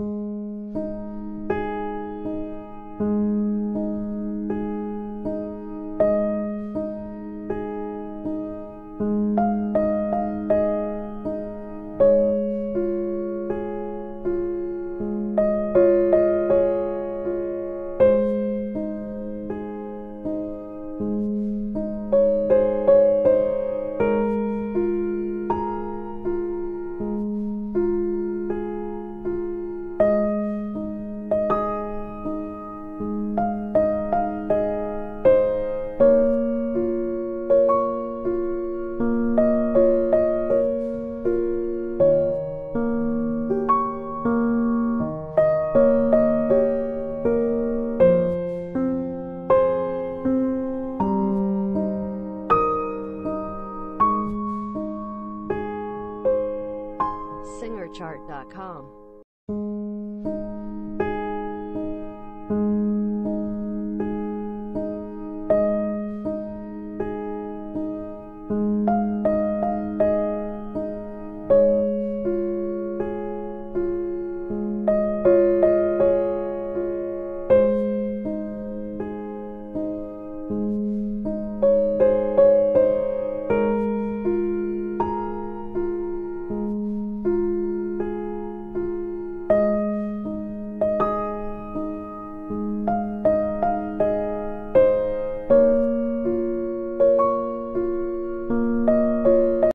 you SingerChart.com